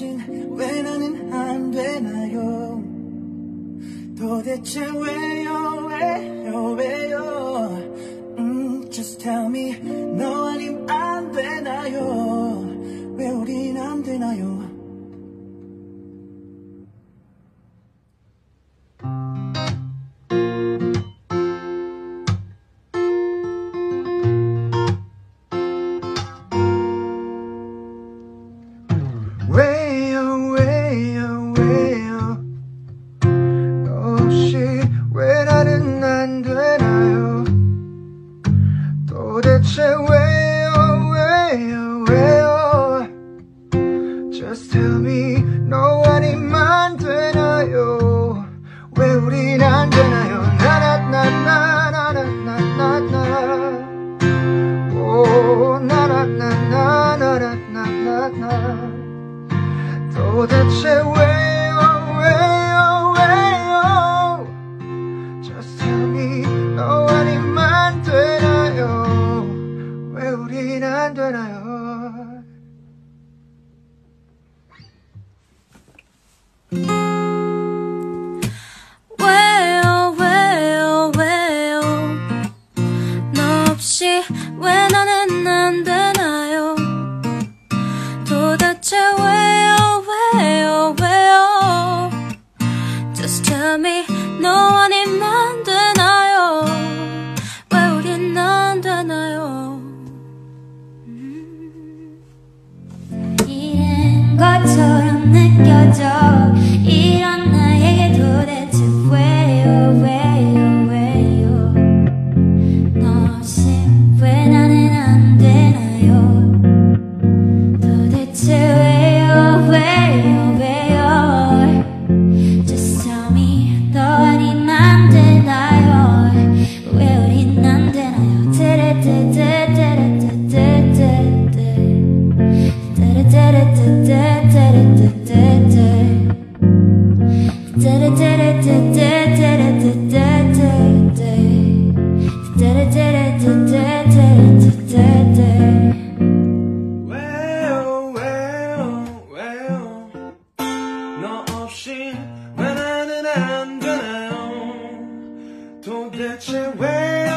당신 왜 나는 안 되나요? 도대체 왜요? 왜요? 왜요? 음, Just tell me. 너 아님 안 되나요? 왜 우린 안 되나요? 대체 왜요 왜요 왜요 Just tell me 너 아니면 안 되나요 왜 우린 안 되나요 나나나나나나나나나 오 나나나나나나나나 도대체 왜 me don't let your way